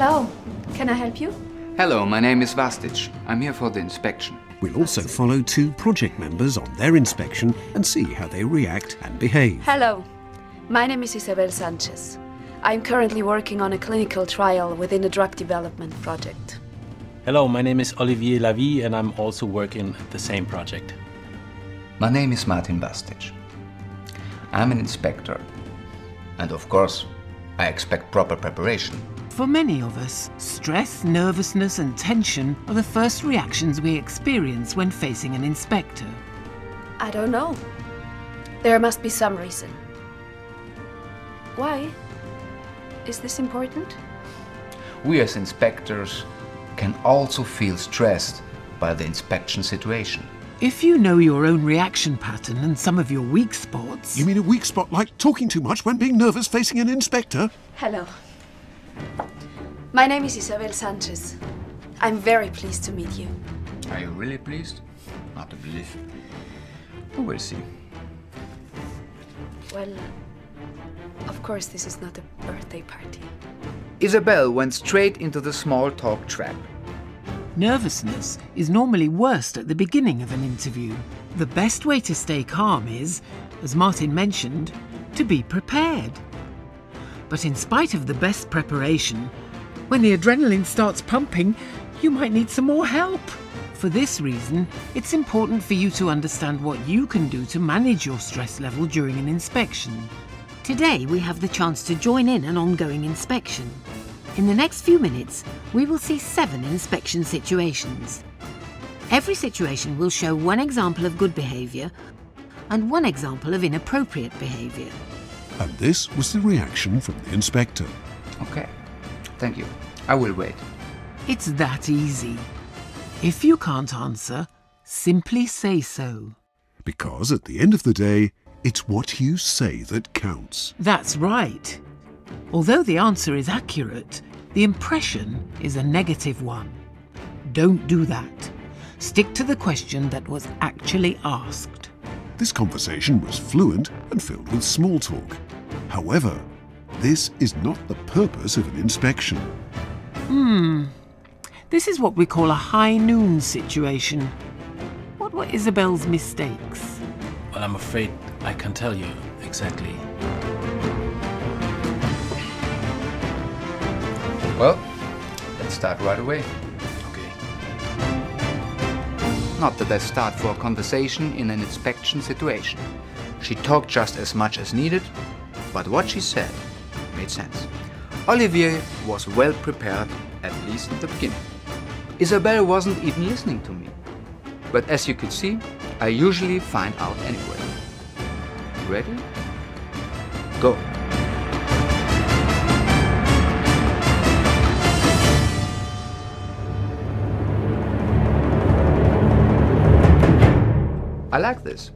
Hello, can I help you? Hello, my name is Vastic. I'm here for the inspection. We'll also follow two project members on their inspection and see how they react and behave. Hello, my name is Isabel Sanchez. I'm currently working on a clinical trial within a drug development project. Hello, my name is Olivier Lavie and I'm also working at the same project. My name is Martin Vastic. I'm an inspector. And of course, I expect proper preparation. For many of us, stress, nervousness, and tension are the first reactions we experience when facing an inspector. I don't know. There must be some reason. Why? Is this important? We as inspectors can also feel stressed by the inspection situation. If you know your own reaction pattern and some of your weak spots. You mean a weak spot like talking too much when being nervous facing an inspector? Hello. My name is Isabel Sanchez. I'm very pleased to meet you. Are you really pleased? Not to believe. We will see. Well, of course, this is not a birthday party. Isabel went straight into the small talk trap. Nervousness is normally worst at the beginning of an interview. The best way to stay calm is, as Martin mentioned, to be prepared. But in spite of the best preparation, when the adrenaline starts pumping, you might need some more help. For this reason, it's important for you to understand what you can do to manage your stress level during an inspection. Today, we have the chance to join in an ongoing inspection. In the next few minutes, we will see seven inspection situations. Every situation will show one example of good behaviour and one example of inappropriate behaviour. And this was the reaction from the inspector. Okay. Thank you. I will wait. It's that easy. If you can't answer, simply say so. Because at the end of the day, it's what you say that counts. That's right. Although the answer is accurate, the impression is a negative one. Don't do that. Stick to the question that was actually asked. This conversation was fluent and filled with small talk. However, this is not the purpose of an inspection. Hmm. This is what we call a high noon situation. What were Isabel's mistakes? Well, I'm afraid I can't tell you exactly. Well, let's start right away. Okay. Not the best start for a conversation in an inspection situation. She talked just as much as needed, but what she said made sense. Olivier was well prepared, at least in the beginning. Isabel wasn't even listening to me. But as you could see, I usually find out anyway. Ready? Go. I like this.